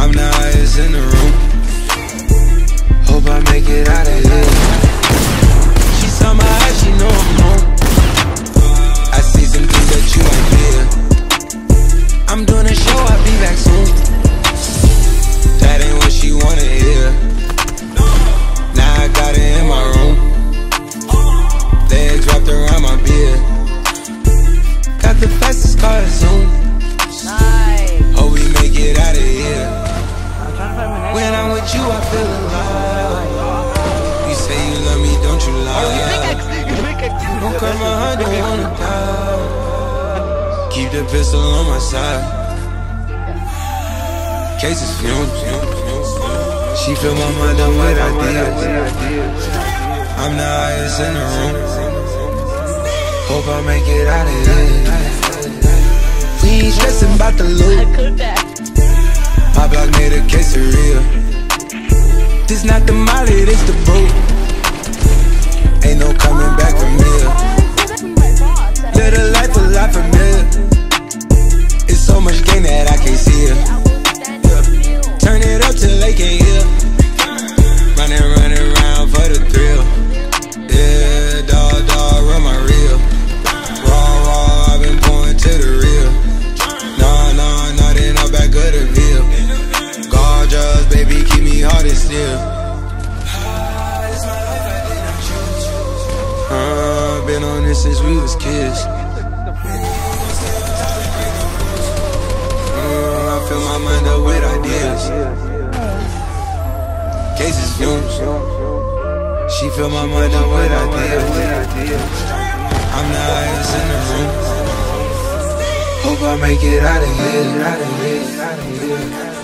I'm the highest in the room. Hope I make it out of here. Don't cry my heart, don't wanna die. Keep the pistol on my side. Cases fumes. She fill my mind up with ideas. I'm the highest in the room. Hope I make it out of here. We ain't stressing about the loot. My block made a quesadilla. This not the molly, this the boot. Ain't no coming back from here. Live a life a lot familiar. It's so much gain that I can't see it. Turn it up till they can't since we was kids. Uh, I fill my mind up with ideas. Cases fumes. She fill my mind up with ideas. I'm the highest in the room. Hope I make it out of here. Out of here. Out of here.